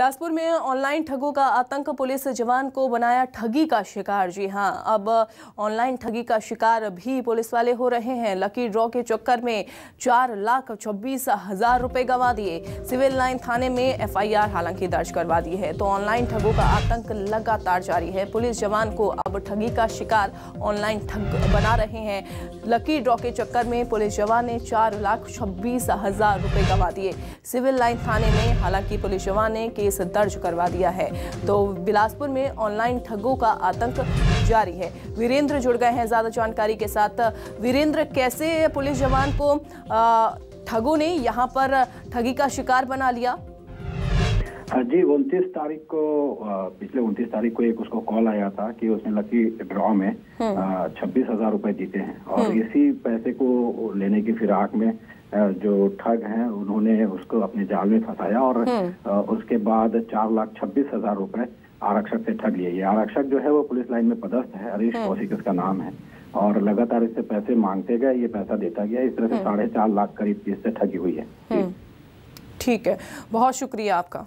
बिलासपुर में ऑनलाइन ठगों का आतंक, पुलिस जवान को बनाया ठगी का शिकार। जी हाँ, अब ऑनलाइन ठगी का शिकार भी पुलिस वाले हो रहे हैं। लकी ड्रॉ के चक्कर में चार लाख छब्बीस हज़ार रुपए गंवा दिए। सिविल लाइन थाने में एफआईआर हालाँकि दर्ज करवा दी है। तो ऑनलाइन ठगों का आतंक लगातार जारी है। पुलिस जवान को अब ठगी का शिकार ऑनलाइन ठग बना रहे हैं। लकी ड्रॉ के चक्कर में पुलिस जवान ने चार लाख छब्बीस हज़ार रुपए गंवा दिए। सिविल लाइन थाने में हालाँकि पुलिस जवान ने केस दर्ज करवा दिया है। तो बिलासपुर में ऑनलाइन ठगों का आतंक जारी है। वीरेंद्र जुड़ गए हैं ज़्यादा जानकारी के साथ। वीरेंद्र कैसे पुलिस जवान को ठगों ने यहाँ पर ठगी का शिकार बना लिया? जी उनतीस तारीख को पिछले उनतीस तारीख को एक उसको कॉल आया था कि उसने लकी ड्रॉ में हम्म। छब्बीस हज़ार रुपए जीते हैं। और हम्म। इसी पैसे को लेने की फिराक में जो ठग हैं उन्होंने उसको अपने जाल में फंसाया और हम्म। उसके बाद चार लाख छब्बीस हज़ार रुपए आरक्षक से ठग लिए। ये आरक्षक जो है वो पुलिस लाइन में पदस्थ है हरीश हम्म। कौशिक इसका नाम है। और लगातार इससे पैसे मांगते गए ये पैसा देता गया। इस तरह से हम्म। साढ़े चार लाख करीब इससे ठगी हुई है। ठीक है। बहुत शुक्रिया आपका।